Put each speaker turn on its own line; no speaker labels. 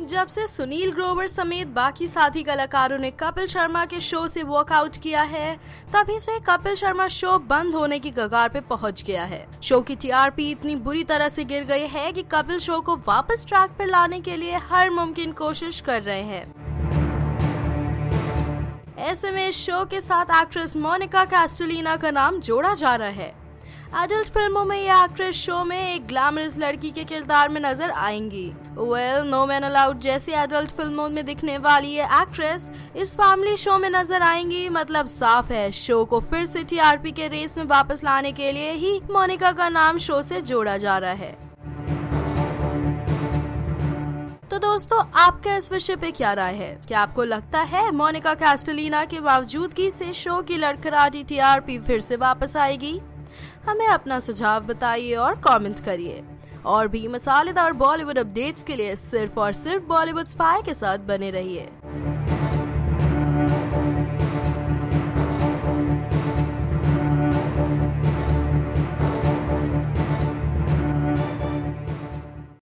जब से सुनील ग्रोवर समेत बाकी साथी कलाकारों ने कपिल शर्मा के शो से वॉकआउट किया है, तभी से कपिल शर्मा शो बंद होने की कगार पे पहुँच गया है। शो की टीआरपी इतनी बुरी तरह से गिर गई है कि कपिल शो को वापस ट्रैक पर लाने के लिए हर मुमकिन कोशिश कर रहे हैं। ऐसे में शो के साथ एक्ट्रेस मोनिका कैस्टलिना का नाम जोड़ा जा रहा है। एडल्ट फ़िल्मों में ये एक्ट्रेस शो में एक ग्लैमरस लड़की के किरदार में नज़र आएँगी। वेल नो मैन अलाउड जैसी एडल्ट फ़िल्मों में दिखने वाली ये एक्ट्रेस इस फैमिली शो में नज़र आएँगी। मतलब साफ़ है शो को फिर से टीआरपी के रेस में वापस लाने के लिए ही मोनिका का नाम शो से जोड़ा जा रहा है। तो दोस्तों, आपका इस विषय पे क्या राय है? क्या आपको लगता है मोनिका कैस्टलिना के बावजूदगी से शो की लड़खड़ाटी टीआरपी फिर से वापस आएगी? हमें अपना सुझाव बताइए और कमेंट करिए। और भी मसालेदार बॉलीवुड अपडेट्स के लिए सिर्फ़ और सिर्फ़ बॉलीवुड स्पाई के साथ बने रहिए।